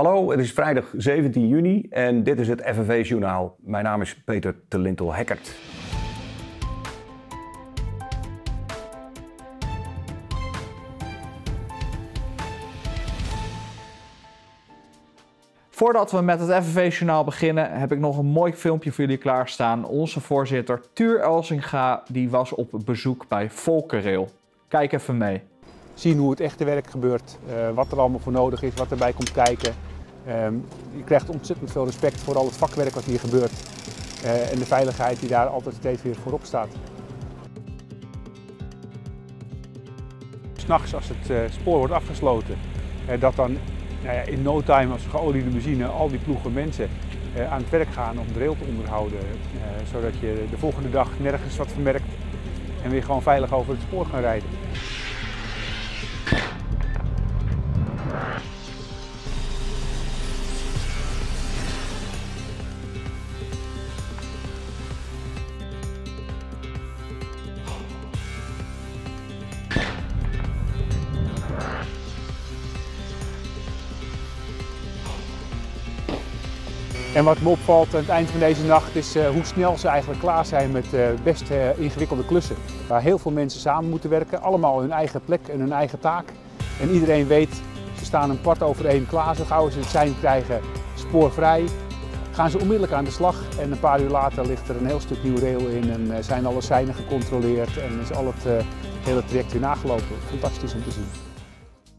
Hallo, het is vrijdag 17 juni en dit is het FNV Journaal. Mijn naam is Peter Telintel Hekkert. Voordat we met het FNV-journaal beginnen, heb ik nog een mooi filmpje voor jullie klaarstaan. Onze voorzitter Tuur Elsinga die was op bezoek bij Volkenrail. Kijk even mee. Zien hoe het echte werk gebeurt, uh, wat er allemaal voor nodig is, wat erbij komt kijken. Uh, je krijgt ontzettend veel respect voor al het vakwerk wat hier gebeurt uh, en de veiligheid die daar altijd steeds weer voorop staat. S'nachts als het eh, spoor wordt afgesloten, dat dan nou ja, in no time als geoliede machine al die ploegen mensen aan het werk gaan om de rail te onderhouden. Zodat je de volgende dag nergens wat vermerkt en weer gewoon veilig over het spoor kan rijden. En wat me opvalt aan het eind van deze nacht is uh, hoe snel ze eigenlijk klaar zijn met uh, best uh, ingewikkelde klussen. Waar heel veel mensen samen moeten werken, allemaal hun eigen plek en hun eigen taak. En iedereen weet, ze staan een kwart over één klaar. Zo gauw ze het zijn krijgen, spoorvrij. Gaan ze onmiddellijk aan de slag en een paar uur later ligt er een heel stuk nieuw rail in en zijn alle seinen gecontroleerd en is al het hele traject weer nagelopen. Fantastisch om te zien.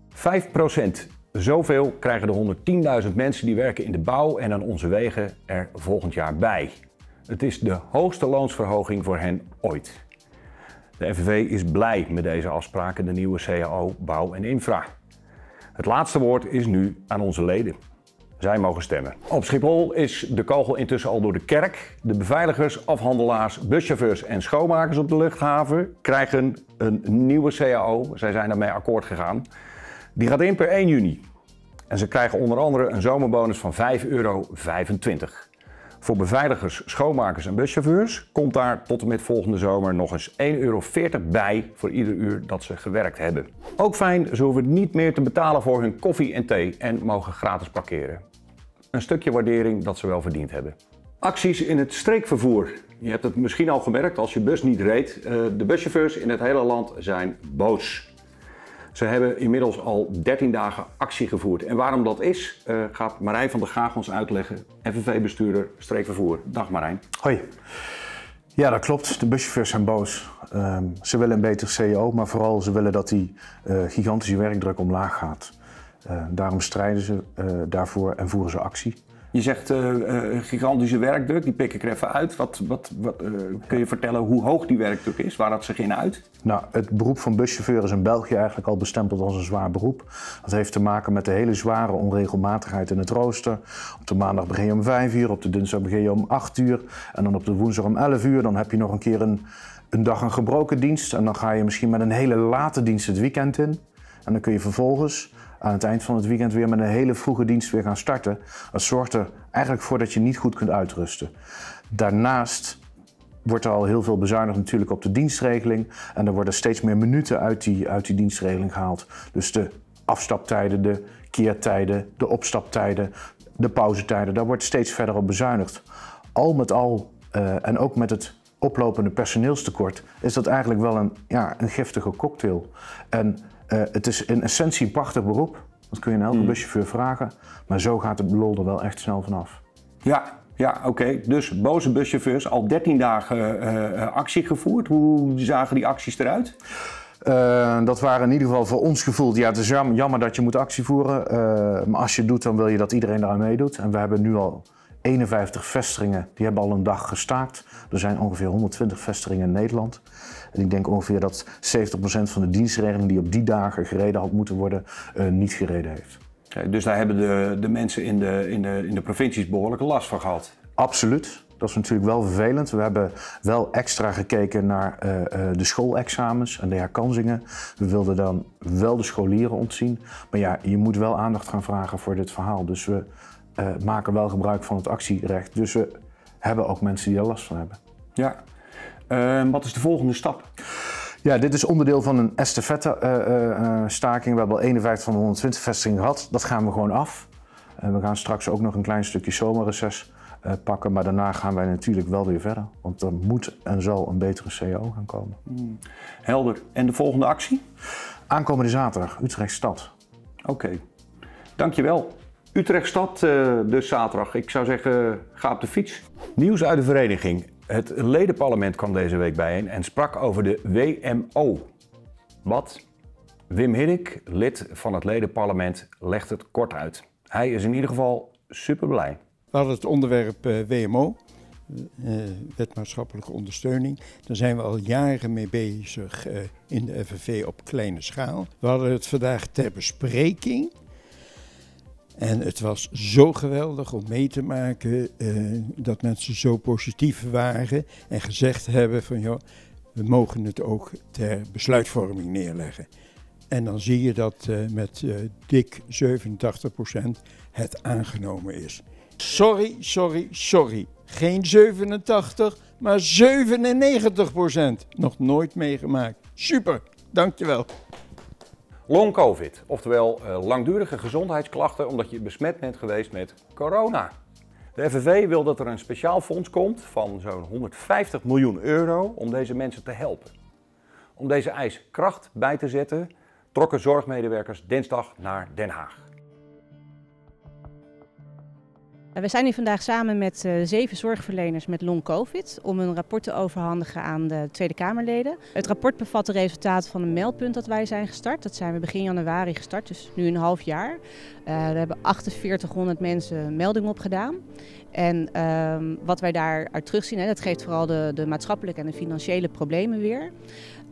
5 procent Zoveel krijgen de 110.000 mensen die werken in de bouw en aan onze wegen er volgend jaar bij. Het is de hoogste loonsverhoging voor hen ooit. De FNV is blij met deze afspraken, de nieuwe CAO Bouw en Infra. Het laatste woord is nu aan onze leden. Zij mogen stemmen. Op Schiphol is de kogel intussen al door de kerk. De beveiligers, afhandelaars, buschauffeurs en schoonmakers op de luchthaven krijgen een nieuwe CAO. Zij zijn daarmee akkoord gegaan. Die gaat in per 1 juni. En ze krijgen onder andere een zomerbonus van 5,25 euro. Voor beveiligers, schoonmakers en buschauffeurs komt daar tot en met volgende zomer nog eens 1,40 euro bij voor ieder uur dat ze gewerkt hebben. Ook fijn, ze hoeven niet meer te betalen voor hun koffie en thee en mogen gratis parkeren. Een stukje waardering dat ze wel verdiend hebben. Acties in het streekvervoer. Je hebt het misschien al gemerkt als je bus niet reed. Eh, de buschauffeurs in het hele land zijn boos. Ze hebben inmiddels al 13 dagen actie gevoerd. En waarom dat is, uh, gaat Marijn van der Gaag ons uitleggen. FNV-bestuurder streekvervoer. Dag Marijn. Hoi. Ja, dat klopt. De buschauffeurs zijn boos. Um, ze willen een beter CEO, maar vooral ze willen dat die uh, gigantische werkdruk omlaag gaat. Uh, daarom strijden ze daarvoor en voeren ze actie. Je zegt uh, gigantische werkdruk, die pik ik er even uit. Wat, wat, wat uh, kun je vertellen hoe hoog die werkdruk is? Waar dat zich in uit? Nou, het beroep van buschauffeur is in België eigenlijk al bestempeld als een zwaar beroep. Dat heeft te maken met de hele zware onregelmatigheid in het rooster. Op de maandag begin je om 5 uur, op de dinsdag begin je om 8 uur. En dan op de woensdag om 11 uur. Dan heb je nog een keer een, een dag een gebroken dienst. En dan ga je misschien met een hele late dienst het weekend in. En dan kun je vervolgens aan het eind van het weekend weer met een hele vroege dienst weer gaan starten. Dat zorgt er eigenlijk voor dat je niet goed kunt uitrusten. Daarnaast wordt er al heel veel bezuinigd natuurlijk op de dienstregeling. En er worden steeds meer minuten uit die, uit die dienstregeling gehaald. Dus de afstaptijden, de keertijden, de opstaptijden, de pauzetijden, daar wordt steeds verder op bezuinigd. Al met al, uh, en ook met het oplopende personeelstekort, is dat eigenlijk wel een, ja, een giftige cocktail. En uh, het is in essentie een prachtig beroep. Dat kun je in elke mm. buschauffeur vragen. Maar zo gaat de lol er wel echt snel vanaf. Ja, ja oké. Okay. Dus boze buschauffeurs, al 13 dagen uh, actie gevoerd. Hoe zagen die acties eruit? Uh, dat waren in ieder geval voor ons gevoeld. Ja, het is jammer, jammer dat je moet actie voeren. Maar als je het doet, dan wil je dat iedereen eraan meedoet. En we hebben nu al 51 vestigingen, die hebben al een dag gestaakt. Er zijn ongeveer 120 vestigingen in Nederland. En ik denk ongeveer dat 70% van de dienstregeling die op die dagen gereden had moeten worden, uh, niet gereden heeft. dus daar hebben de, de mensen in de, in, de, in de provincies behoorlijke last van gehad? Absoluut. Dat is natuurlijk wel vervelend. We hebben wel extra gekeken naar uh, de schoolexamens en de herkansingen. We wilden dan wel de scholieren ontzien. Maar ja, je moet wel aandacht gaan vragen voor dit verhaal. Dus we uh, maken wel gebruik van het actierecht. Dus we hebben ook mensen die er last van hebben. Ja. Uh, wat is de volgende stap? Ja, dit is onderdeel van een estafette uh, staking. We hebben al 51 van de 120 vestigingen gehad. Dat gaan we gewoon af. we gaan straks ook nog een klein stukje zomerreces pakken, maar daarna gaan wij natuurlijk wel weer verder. Want er moet en zal een betere CAO gaan komen. Hmm. Helder. En de volgende actie? Aankomende zaterdag, Utrecht Stad. Oké, dankjewel. Utrecht Stad dus zaterdag. Ik zou zeggen, ga op de fiets. Nieuws uit de vereniging. Het ledenparlement kwam deze week bijeen en sprak over de WMO. Wat? Wim Hiddik, lid van het ledenparlement, legt het kort uit. Hij is in ieder geval super blij. We hadden het onderwerp uh, WMO, uh, wetmaatschappelijke ondersteuning. Daar zijn we al jaren mee bezig uh, in de FNV op kleine schaal. We hadden het vandaag ter bespreking. En het was zo geweldig om mee te maken uh, dat mensen zo positief waren en gezegd hebben van joh, we mogen het ook ter besluitvorming neerleggen. En dan zie je dat uh, met uh, dik 87% het aangenomen is. Sorry, sorry, sorry. Geen 87, maar 97%. Nog nooit meegemaakt. Super, dankjewel. Long COVID, oftewel uh, langdurige gezondheidsklachten omdat je besmet bent geweest met corona. De FNV wil dat er een speciaal fonds komt van zo'n 150 miljoen euro om deze mensen te helpen. Om deze eis kracht bij te zetten, trokken zorgmedewerkers dinsdag naar Den Haag. We zijn hier vandaag samen met uh, zeven zorgverleners met long covid om een rapport te overhandigen aan de Tweede Kamerleden. Het rapport bevat de resultaten van een meldpunt dat wij zijn gestart. Dat zijn we begin januari gestart, dus nu een half jaar. Uh, er hebben 4800 mensen melding op gedaan. En uh, wat wij daaruit terugzien, hè, dat geeft vooral de, de maatschappelijke en de financiële problemen weer.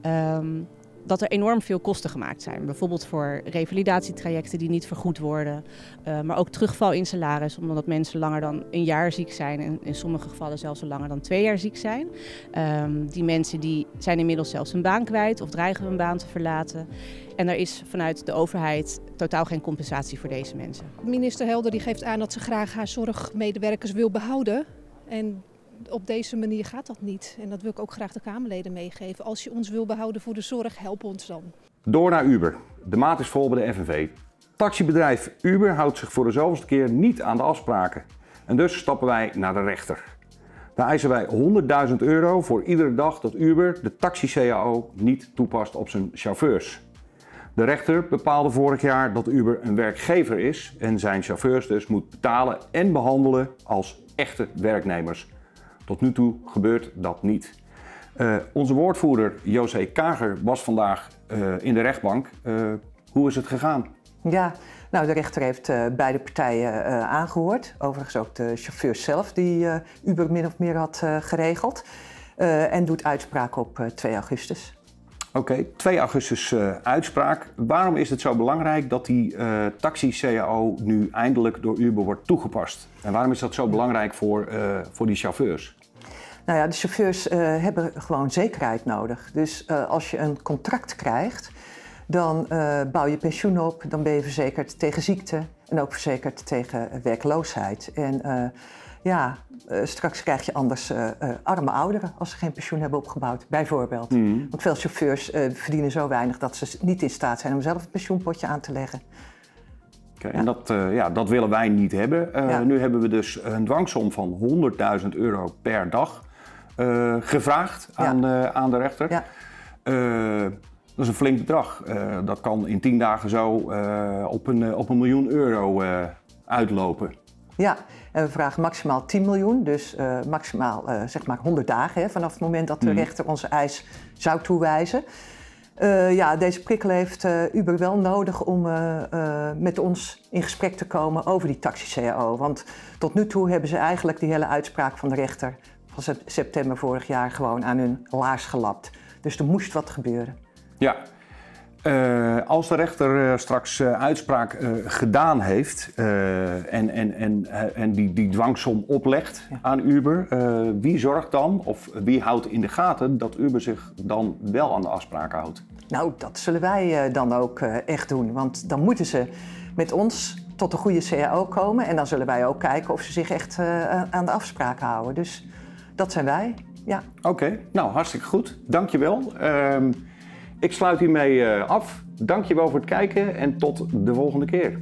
Um, dat er enorm veel kosten gemaakt zijn. Bijvoorbeeld voor revalidatietrajecten die niet vergoed worden. Uh, maar ook terugval in salaris, omdat mensen langer dan een jaar ziek zijn. En in sommige gevallen zelfs langer dan twee jaar ziek zijn. Um, die mensen die zijn inmiddels zelfs hun baan kwijt of dreigen hun baan te verlaten. En er is vanuit de overheid totaal geen compensatie voor deze mensen. Minister Helder die geeft aan dat ze graag haar zorgmedewerkers wil behouden. En op deze manier gaat dat niet. En dat wil ik ook graag de Kamerleden meegeven. Als je ons wil behouden voor de zorg, help ons dan. Door naar Uber. De maat is vol bij de FNV. Taxibedrijf Uber houdt zich voor de zoveelste keer niet aan de afspraken. En dus stappen wij naar de rechter. Daar eisen wij 100.000 euro voor iedere dag dat Uber de taxi-CAO niet toepast op zijn chauffeurs. De rechter bepaalde vorig jaar dat Uber een werkgever is en zijn chauffeurs dus moet betalen en behandelen als echte werknemers. Tot nu toe gebeurt dat niet. Uh, onze woordvoerder José Kager was vandaag uh, in de rechtbank. Uh, hoe is het gegaan? Ja, nou de rechter heeft beide partijen aangehoord. Overigens ook de chauffeur zelf die Uber min of meer had geregeld. en doet uitspraak op 2 augustus. Oké, okay, 2 augustus uitspraak. Waarom is het zo belangrijk dat die taxi-CAO nu eindelijk door Uber wordt toegepast? En waarom is dat zo belangrijk voor, voor die chauffeurs? Nou ja, de chauffeurs uh, hebben gewoon zekerheid nodig. Dus uh, als je een contract krijgt, dan uh, bouw je pensioen op, dan ben je verzekerd tegen ziekte en ook verzekerd tegen werkloosheid. En ja, straks krijg je anders arme ouderen als ze geen pensioen hebben opgebouwd, bijvoorbeeld. Mm. Want veel chauffeurs verdienen zo weinig dat ze niet in staat zijn om zelf een pensioenpotje aan te leggen. Okay, ja. En dat, ja, dat willen wij niet hebben. Ja. Nu hebben we dus een dwangsom van 100.000 euro per dag. Uh, gevraagd aan, ja. uh, aan de rechter. Ja. Uh, dat is een flink bedrag. dat kan in tien dagen zo op, een, op een miljoen euro uitlopen. Ja, en we vragen maximaal 10 miljoen, dus maximaal zeg maar 100 dagen hè, vanaf het moment dat de rechter onze eis zou toewijzen. ja, deze prikkel heeft Uber wel nodig om met ons in gesprek te komen over die taxi-CAO. Want tot nu toe hebben ze eigenlijk die hele uitspraak van de rechter van september vorig jaar gewoon aan hun laars gelapt. Dus er moest wat gebeuren. Ja. Uh, als de rechter uh, straks uh, uitspraak gedaan heeft en, en, en, en die, die dwangsom oplegt ja. aan Uber, wie zorgt dan of wie houdt in de gaten dat Uber zich dan wel aan de afspraken houdt? Nou, dat zullen wij dan ook echt doen. Want dan moeten ze met ons tot een goede CAO komen en dan zullen wij ook kijken of ze zich echt aan de afspraken houden. Dus dat zijn wij, ja. Oké, nou hartstikke goed. Dankjewel. Uh, ik sluit hiermee uh, af. Dankjewel voor het kijken en tot de volgende keer.